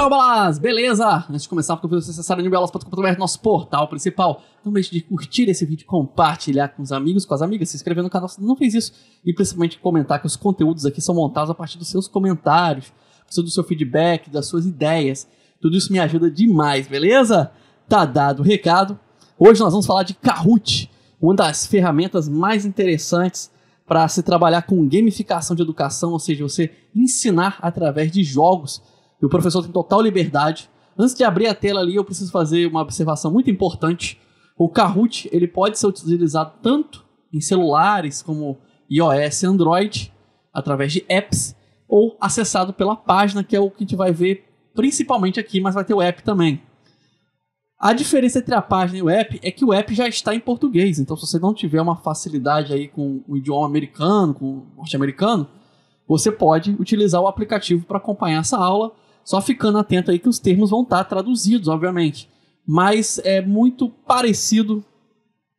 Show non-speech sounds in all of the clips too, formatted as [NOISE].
Fala, Balas! Beleza? Antes de começar, porque você acessar newbelas.com.br, nosso portal principal. Não deixe de curtir esse vídeo, compartilhar com os amigos, com as amigas, se inscrever no canal se não fez isso. E principalmente comentar que os conteúdos aqui são montados a partir dos seus comentários, do seu feedback, das suas ideias. Tudo isso me ajuda demais, beleza? Tá dado o recado. Hoje nós vamos falar de Kahoot, uma das ferramentas mais interessantes para se trabalhar com gamificação de educação, ou seja, você ensinar através de jogos e o professor tem total liberdade. Antes de abrir a tela ali, eu preciso fazer uma observação muito importante. O Kahoot ele pode ser utilizado tanto em celulares como iOS Android, através de apps, ou acessado pela página, que é o que a gente vai ver principalmente aqui, mas vai ter o app também. A diferença entre a página e o app é que o app já está em português, então se você não tiver uma facilidade aí com o idioma americano, com o norte-americano, você pode utilizar o aplicativo para acompanhar essa aula só ficando atento aí que os termos vão estar traduzidos, obviamente. Mas é muito parecido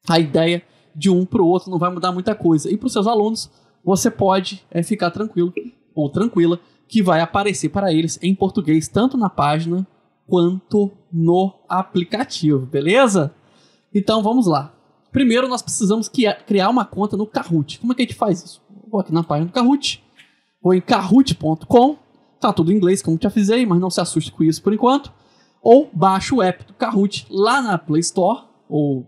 a ideia de um para o outro, não vai mudar muita coisa. E para os seus alunos, você pode é, ficar tranquilo ou tranquila que vai aparecer para eles em português, tanto na página quanto no aplicativo, beleza? Então vamos lá. Primeiro nós precisamos criar uma conta no Kahoot. Como é que a gente faz isso? Vou aqui na página do Kahoot, vou em kahoot.com Tá tudo em inglês, como já fizei, mas não se assuste com isso por enquanto. Ou baixe o app do Kahoot lá na Play Store ou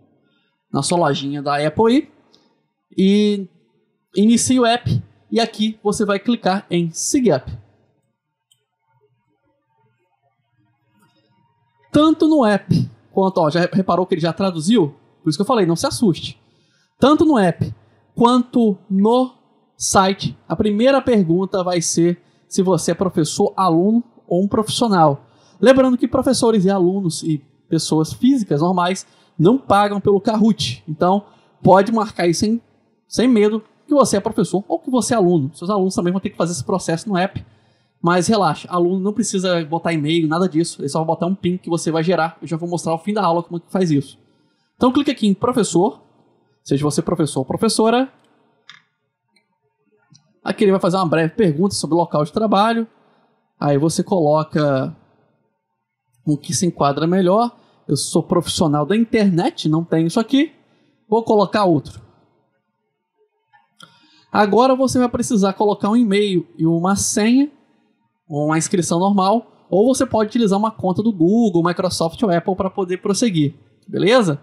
na sua lojinha da Apple aí, e inicie o app e aqui você vai clicar em Seguir App. Tanto no app quanto, ó, já reparou que ele já traduziu? Por isso que eu falei, não se assuste. Tanto no app quanto no site, a primeira pergunta vai ser se você é professor, aluno ou um profissional. Lembrando que professores e alunos e pessoas físicas normais não pagam pelo Kahoot. Então, pode marcar isso sem, sem medo que você é professor ou que você é aluno. Seus alunos também vão ter que fazer esse processo no app. Mas relaxa, aluno não precisa botar e-mail, nada disso. Ele só vai botar um pin que você vai gerar. Eu já vou mostrar ao fim da aula como é que faz isso. Então clique aqui em professor, seja você professor ou professora, Aqui ele vai fazer uma breve pergunta sobre o local de trabalho. Aí você coloca o que se enquadra melhor. Eu sou profissional da internet, não tenho isso aqui. Vou colocar outro. Agora você vai precisar colocar um e-mail e uma senha, uma inscrição normal, ou você pode utilizar uma conta do Google, Microsoft ou Apple para poder prosseguir. Beleza?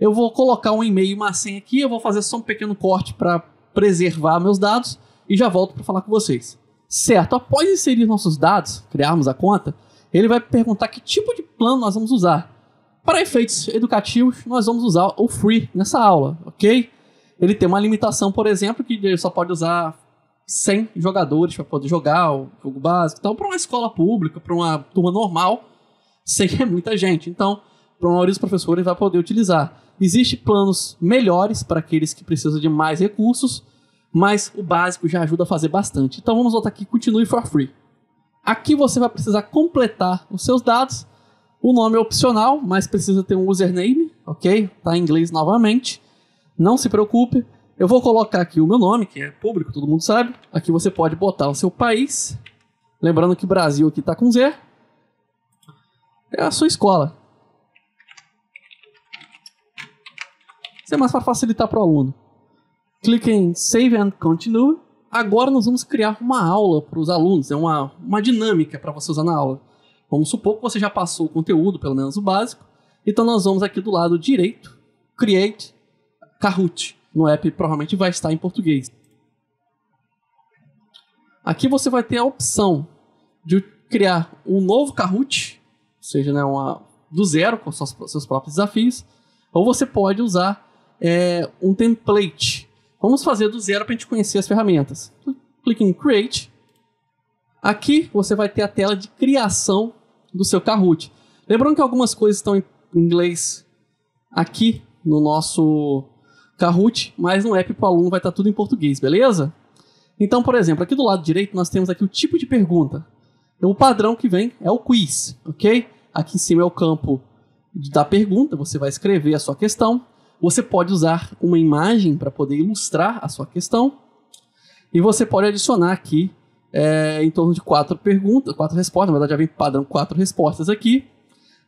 Eu vou colocar um e-mail e uma senha aqui, eu vou fazer só um pequeno corte para preservar meus dados e já volto para falar com vocês. Certo, após inserir nossos dados, criarmos a conta, ele vai perguntar que tipo de plano nós vamos usar. Para efeitos educativos, nós vamos usar o free nessa aula, ok? Ele tem uma limitação, por exemplo, que ele só pode usar 100 jogadores para poder jogar o jogo básico. Então, para uma escola pública, para uma turma normal, 100 é muita gente. Então, para a maioria dos professores vai poder utilizar. Existem planos melhores para aqueles que precisam de mais recursos, mas o básico já ajuda a fazer bastante. Então vamos voltar aqui, continue for free. Aqui você vai precisar completar os seus dados. O nome é opcional, mas precisa ter um username, ok? Tá em inglês novamente. Não se preocupe. Eu vou colocar aqui o meu nome, que é público, todo mundo sabe. Aqui você pode botar o seu país. Lembrando que Brasil aqui está com Z. É a sua escola. Isso é mais para facilitar para o aluno clique em Save and Continue. Agora nós vamos criar uma aula para os alunos, é uma, uma dinâmica para você usar na aula. Vamos supor que você já passou o conteúdo, pelo menos o básico. Então nós vamos aqui do lado direito, Create Kahoot. No app provavelmente vai estar em português. Aqui você vai ter a opção de criar um novo Kahoot, ou seja, né, uma, do zero, com seus, seus próprios desafios, ou você pode usar é, um template Vamos fazer do zero para a gente conhecer as ferramentas. Clique em Create. Aqui você vai ter a tela de criação do seu Kahoot. Lembrando que algumas coisas estão em inglês aqui no nosso Kahoot, mas no app para o aluno vai estar tudo em português, beleza? Então, por exemplo, aqui do lado direito nós temos aqui o tipo de pergunta. Então, o padrão que vem é o quiz, ok? Aqui em cima é o campo da pergunta, você vai escrever a sua questão. Você pode usar uma imagem para poder ilustrar a sua questão. E você pode adicionar aqui é, em torno de quatro perguntas, quatro respostas, na verdade já vem padrão quatro respostas aqui.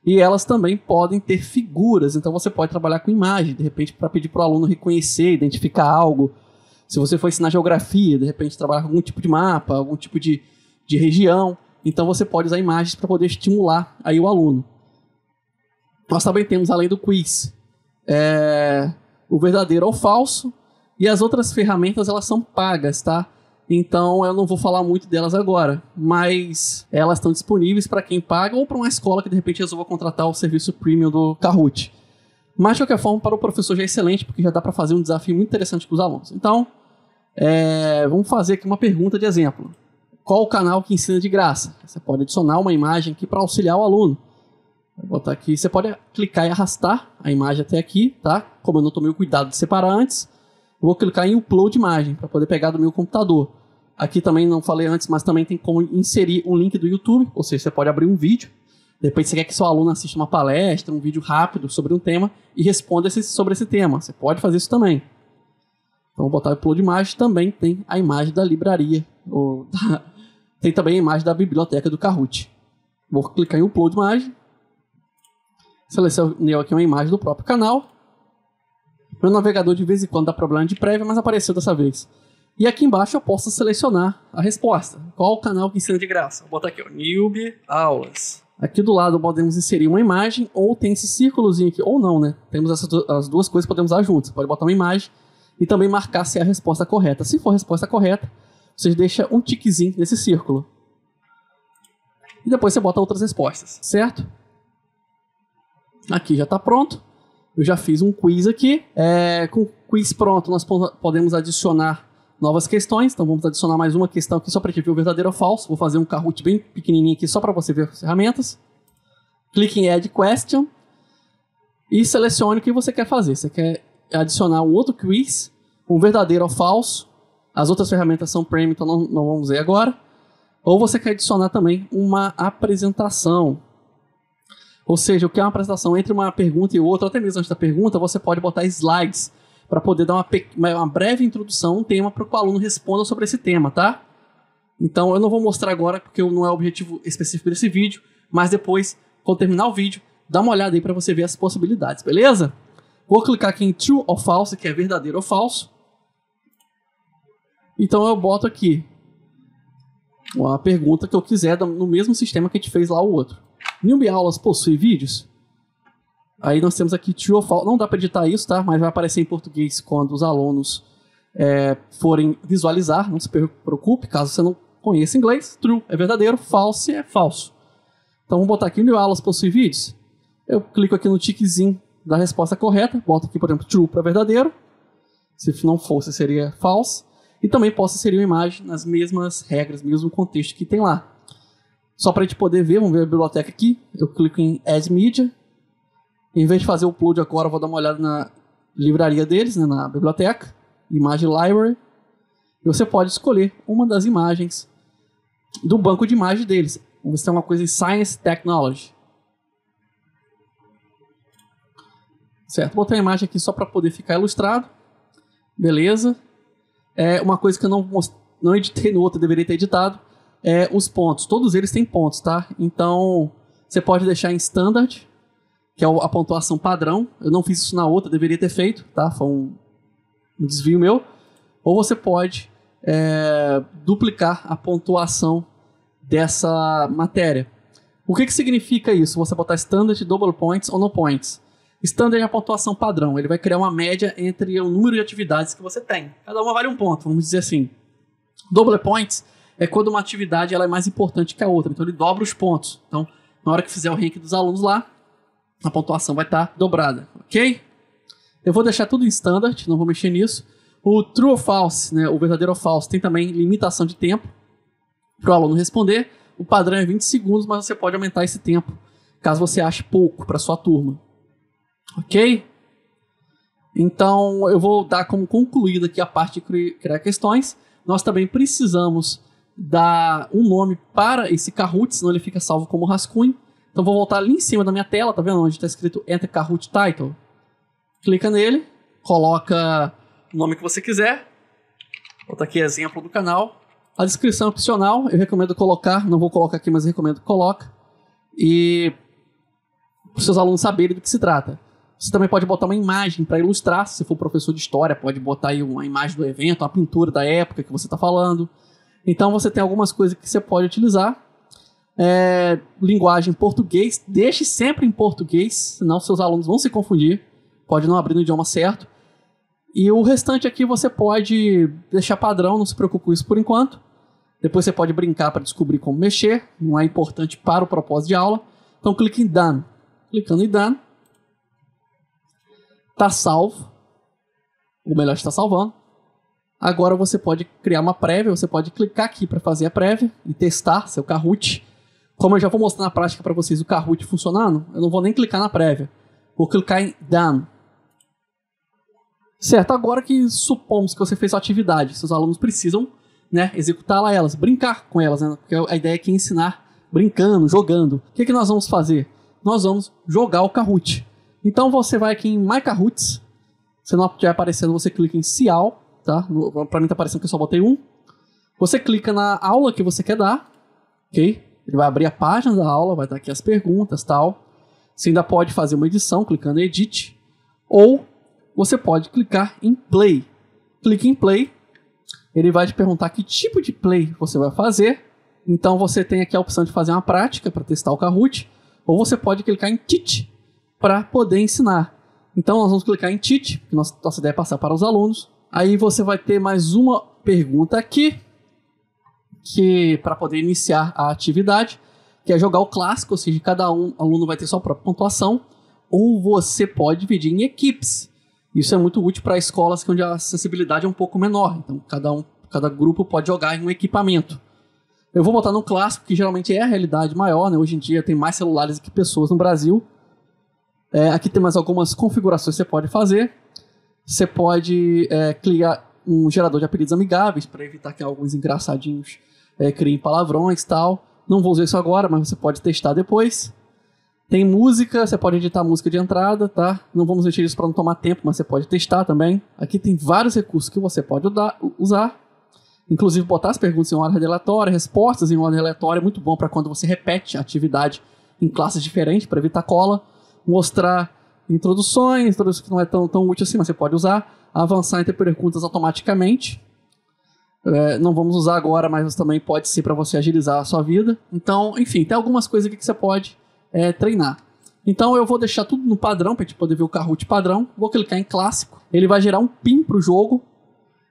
E elas também podem ter figuras, então você pode trabalhar com imagem, de repente, para pedir para o aluno reconhecer, identificar algo. Se você for ensinar geografia, de repente trabalhar com algum tipo de mapa, algum tipo de, de região, então você pode usar imagens para poder estimular aí o aluno. Nós também temos, além do quiz, é, o verdadeiro ou falso, e as outras ferramentas elas são pagas, tá? Então eu não vou falar muito delas agora, mas elas estão disponíveis para quem paga ou para uma escola que de repente resolva contratar o serviço premium do Kahoot. Mas de qualquer forma, para o professor já é excelente, porque já dá para fazer um desafio muito interessante com os alunos. Então, é, vamos fazer aqui uma pergunta de exemplo. Qual o canal que ensina de graça? Você pode adicionar uma imagem aqui para auxiliar o aluno. Vou botar aqui. Você pode clicar e arrastar a imagem até aqui, tá? Como eu não tomei o cuidado de separar antes, vou clicar em upload imagem para poder pegar do meu computador. Aqui também não falei antes, mas também tem como inserir um link do YouTube, ou seja, você pode abrir um vídeo. Depois você quer que seu aluno assista uma palestra, um vídeo rápido sobre um tema e responda sobre esse tema. Você pode fazer isso também. Então vou botar upload imagem, também tem a imagem da libraria. Ou [LAUGHS] da, tem também a imagem da biblioteca do Kahoot. Vou clicar em upload imagem. Selecionei aqui uma imagem do próprio canal. Meu navegador de vez em quando dá problema de prévia, mas apareceu dessa vez. E aqui embaixo eu posso selecionar a resposta. Qual o canal que ensina de graça? Vou botar aqui, ó, Newbie Aulas. Aqui do lado podemos inserir uma imagem, ou tem esse círculozinho aqui, ou não, né? Temos essas as duas coisas podemos usar juntas. Pode botar uma imagem e também marcar se é a resposta correta. Se for a resposta correta, você deixa um tiquezinho nesse círculo. E depois você bota outras respostas, certo? Aqui já está pronto. Eu já fiz um quiz aqui. É, com o quiz pronto, nós podemos adicionar novas questões. Então vamos adicionar mais uma questão aqui só para te ver o verdadeiro ou falso. Vou fazer um Kahoot bem pequenininho aqui só para você ver as ferramentas. Clique em Add Question e selecione o que você quer fazer. Você quer adicionar um outro quiz, um verdadeiro ou falso. As outras ferramentas são premium, então não, não vamos ver agora. Ou você quer adicionar também uma apresentação. Ou seja, o que é uma apresentação entre uma pergunta e outra, até mesmo antes da pergunta, você pode botar slides para poder dar uma, uma, breve introdução, um tema para que o aluno responda sobre esse tema, tá? Então eu não vou mostrar agora porque não é o objetivo específico desse vídeo, mas depois, quando terminar o vídeo, dá uma olhada aí para você ver as possibilidades, beleza? Vou clicar aqui em True ou False, que é verdadeiro ou falso. Então eu boto aqui uma pergunta que eu quiser no mesmo sistema que a gente fez lá o outro. Newbie Aulas possui vídeos? Aí nós temos aqui true or false. Não dá para editar isso, tá? Mas vai aparecer em português quando os alunos é, forem visualizar. Não se preocupe, caso você não conheça inglês. True é verdadeiro, false é falso. Então vamos botar aqui, New Aulas possui vídeos? Eu clico aqui no tiquezinho da resposta correta, boto aqui, por exemplo, true para verdadeiro. Se não fosse, seria false. E também posso inserir uma imagem nas mesmas regras, mesmo contexto que tem lá. Só para a gente poder ver, vamos ver a biblioteca aqui. Eu clico em Add Media em vez de fazer o upload agora, eu vou dar uma olhada na livraria deles, né, na biblioteca, Image Library. E você pode escolher uma das imagens do banco de imagens deles. Vamos ver tem uma coisa em Science Technology. Certo, botei a imagem aqui só para poder ficar ilustrado. Beleza. É uma coisa que eu não, não editei no outro, deveria ter editado. É os pontos. Todos eles têm pontos, tá? Então, você pode deixar em Standard que é a pontuação padrão. Eu não fiz isso na outra, deveria ter feito, tá? Foi um, um desvio meu. Ou você pode é, duplicar a pontuação dessa matéria. O que, que significa isso? Você botar standard, double points ou no points. Standard é a pontuação padrão. Ele vai criar uma média entre o número de atividades que você tem. Cada uma vale um ponto, vamos dizer assim. Double points é quando uma atividade ela é mais importante que a outra. Então ele dobra os pontos. Então, na hora que fizer o ranking dos alunos lá, a pontuação vai estar tá dobrada, ok? Eu vou deixar tudo em standard, não vou mexer nisso. O true ou false, né, o verdadeiro ou false, tem também limitação de tempo para o aluno responder. O padrão é 20 segundos, mas você pode aumentar esse tempo caso você ache pouco para sua turma. Ok? Então, eu vou dar como concluída aqui a parte de criar questões. Nós também precisamos dar um nome para esse Kahoot, senão ele fica salvo como rascunho. Então vou voltar ali em cima da minha tela, tá vendo onde está escrito Enter Kahoot Title? Clica nele, coloca o nome que você quiser. Vou botar aqui exemplo do canal. A descrição é opcional, eu recomendo colocar, não vou colocar aqui, mas recomendo que coloque. E para os seus alunos saberem do que se trata. Você também pode botar uma imagem para ilustrar, se for professor de história, pode botar aí uma imagem do evento, uma pintura da época que você está falando. Então você tem algumas coisas que você pode utilizar. É, linguagem português, deixe sempre em português, senão seus alunos vão se confundir. Pode não abrir no idioma certo. E o restante aqui você pode deixar padrão, não se preocupe com isso por enquanto. Depois você pode brincar para descobrir como mexer, não é importante para o propósito de aula. Então clique em Done. Clicando em Done, está salvo, ou melhor, está salvando. Agora você pode criar uma prévia, você pode clicar aqui para fazer a prévia e testar seu Kahoot. Como eu já vou mostrar na prática para vocês o Kahoot funcionando, eu não vou nem clicar na prévia. Vou clicar em Done. Certo, agora que supomos que você fez sua atividade, seus alunos precisam né, executá-la elas, brincar com elas, né? Porque a ideia aqui é ensinar brincando, jogando. O que, que nós vamos fazer? Nós vamos jogar o Kahoot. Então você vai aqui em My Kahoots. Se não estiver aparecendo, você clica em Cial, tá? Para mim tá aparecendo que eu só botei um. Você clica na aula que você quer dar, ok? Ele vai abrir a página da aula, vai dar aqui as perguntas tal. Você ainda pode fazer uma edição clicando em Edit. Ou você pode clicar em Play. Clique em Play. Ele vai te perguntar que tipo de play você vai fazer. Então você tem aqui a opção de fazer uma prática para testar o Kahoot. Ou você pode clicar em Teach para poder ensinar. Então nós vamos clicar em Teach, que nossa, nossa ideia é passar para os alunos. Aí você vai ter mais uma pergunta aqui, que para poder iniciar a atividade, que é jogar o clássico, ou seja, cada um aluno vai ter sua própria pontuação, ou você pode dividir em equipes. Isso é muito útil para escolas onde a acessibilidade é um pouco menor. Então cada um, cada grupo pode jogar em um equipamento. Eu vou botar no clássico, que geralmente é a realidade maior, né? Hoje em dia tem mais celulares que pessoas no Brasil. É, aqui tem mais algumas configurações que você pode fazer. Você pode é, criar um gerador de apelidos amigáveis para evitar que alguns engraçadinhos é, criem palavrões e tal. Não vou usar isso agora, mas você pode testar depois. Tem música, você pode editar música de entrada, tá? Não vamos mexer isso para não tomar tempo, mas você pode testar também. Aqui tem vários recursos que você pode usar. Inclusive botar as perguntas em ordem aleatória, respostas em ordem aleatória, é muito bom para quando você repete a atividade em classes diferentes para evitar cola. Mostrar introduções, introduções que não é tão, tão útil assim, mas você pode usar. Avançar entre perguntas automaticamente. É, não vamos usar agora, mas também pode ser para você agilizar a sua vida. Então, enfim, tem algumas coisas aqui que você pode é, treinar. Então eu vou deixar tudo no padrão para a gente poder ver o Kahoot padrão. Vou clicar em clássico. Ele vai gerar um PIN para o jogo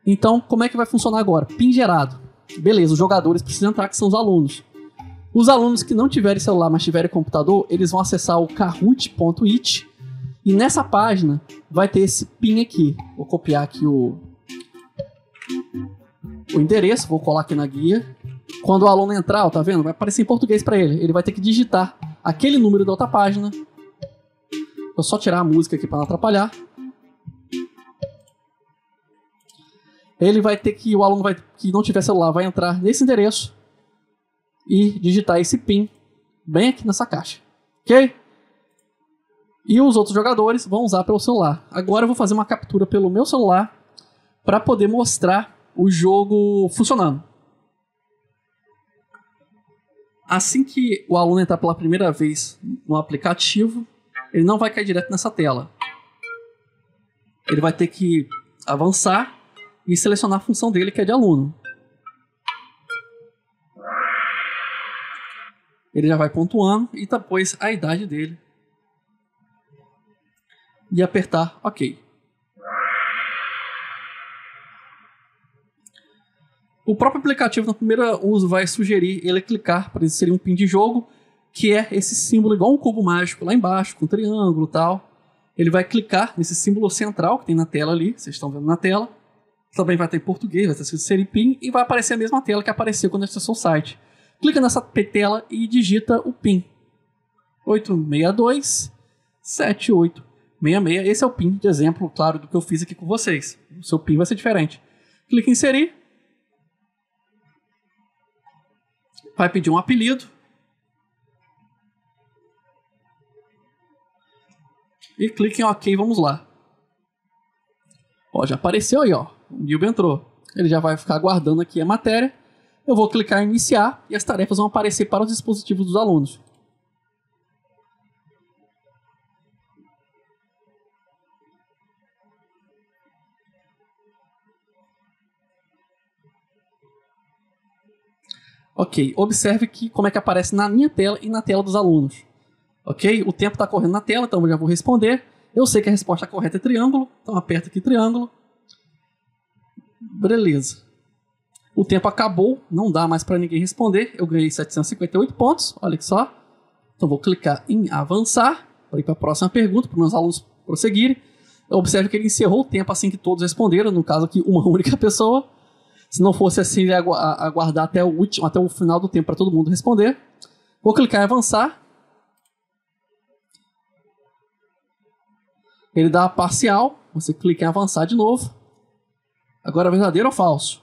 então, como é que vai funcionar agora? PIN gerado. Beleza, os jogadores precisam entrar, que são os alunos. Os alunos que não tiverem celular, mas tiverem computador, eles vão acessar o kahoot.it e nessa página vai ter esse PIN aqui. Vou copiar aqui o, o endereço, vou colar aqui na guia. Quando o aluno entrar, ó, tá vendo? Vai aparecer em português para ele. Ele vai ter que digitar aquele número da outra página. Vou só tirar a música aqui para não atrapalhar. ele vai ter que, o aluno vai, que não tiver celular vai entrar nesse endereço e digitar esse PIN bem aqui nessa caixa. Ok? E os outros jogadores vão usar pelo celular. Agora eu vou fazer uma captura pelo meu celular para poder mostrar o jogo funcionando. Assim que o aluno entrar pela primeira vez no aplicativo, ele não vai cair direto nessa tela. Ele vai ter que avançar e selecionar a função dele, que é de aluno. Ele já vai pontuando e depois a idade dele. E apertar OK. O próprio aplicativo, no primeiro uso, vai sugerir ele clicar para inserir um pin de jogo, que é esse símbolo igual um cubo mágico lá embaixo, com um triângulo e tal. Ele vai clicar nesse símbolo central que tem na tela ali, vocês estão vendo na tela, também vai ter em português, vai ter escrito Seripim e vai aparecer a mesma tela que apareceu quando acessou o site. Clica nessa tela e digita o PIN. 862 7866. Esse é o PIN de exemplo, claro, do que eu fiz aqui com vocês. O seu PIN vai ser diferente. Clica em inserir. Vai pedir um apelido. E clique em OK, vamos lá. Ó, já apareceu aí, ó o Nilber entrou. Ele já vai ficar guardando aqui a matéria. eu vou clicar em iniciar e as tarefas vão aparecer para os dispositivos dos alunos. Ok, observe que como é que aparece na minha tela e na tela dos alunos. Ok? O tempo está correndo na tela, então eu já vou responder. Eu sei que a resposta correta é triângulo, então aperta aqui triângulo. Beleza. O tempo acabou, não dá mais para ninguém responder. Eu ganhei 758 pontos, olha só. Então vou clicar em avançar para ir para a próxima pergunta, para meus alunos prosseguirem. Observe que ele encerrou o tempo assim que todos responderam, no caso aqui uma [LAUGHS] única pessoa. Se não fosse assim, ele ia aguardar até o último, até o final do tempo para todo mundo responder. Vou clicar em avançar. Ele dá a parcial. Você clica em avançar de novo. Agora, verdadeiro ou falso?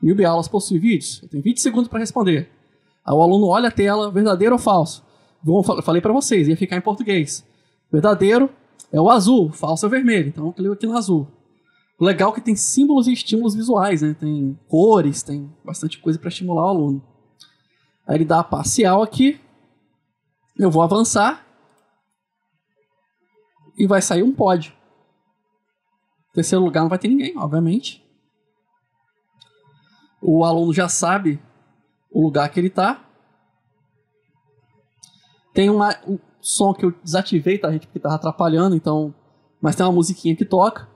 Mil aulas possui vídeos. Eu tenho 20 segundos para responder. O aluno olha a tela, verdadeiro ou falso? Eu falei para vocês, ia ficar em português. Verdadeiro é o azul, falso é o vermelho. Então eu clico aqui no azul. Legal que tem símbolos e estímulos visuais, né? Tem cores, tem bastante coisa para estimular o aluno. Aí ele dá a parcial aqui. Eu vou avançar. E vai sair um pódio. terceiro lugar não vai ter ninguém, obviamente. O aluno já sabe o lugar que ele está. Tem uma, um som que eu desativei, tá, gente? Porque estava atrapalhando, então. Mas tem uma musiquinha que toca.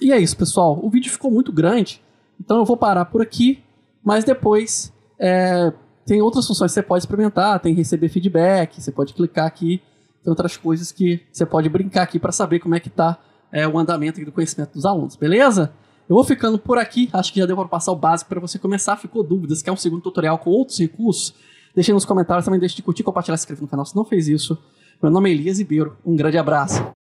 E é isso, pessoal. O vídeo ficou muito grande, então eu vou parar por aqui, mas depois é, tem outras funções que você pode experimentar, tem receber feedback, você pode clicar aqui, tem outras coisas que você pode brincar aqui para saber como é que está é, o andamento do conhecimento dos alunos, beleza? Eu vou ficando por aqui, acho que já deu para passar o básico para você começar. Ficou dúvidas, quer um segundo tutorial com outros recursos? Deixe nos comentários, também deixe de curtir, compartilhar, se inscrever no canal se não fez isso. Meu nome é Elias Ribeiro, um grande abraço.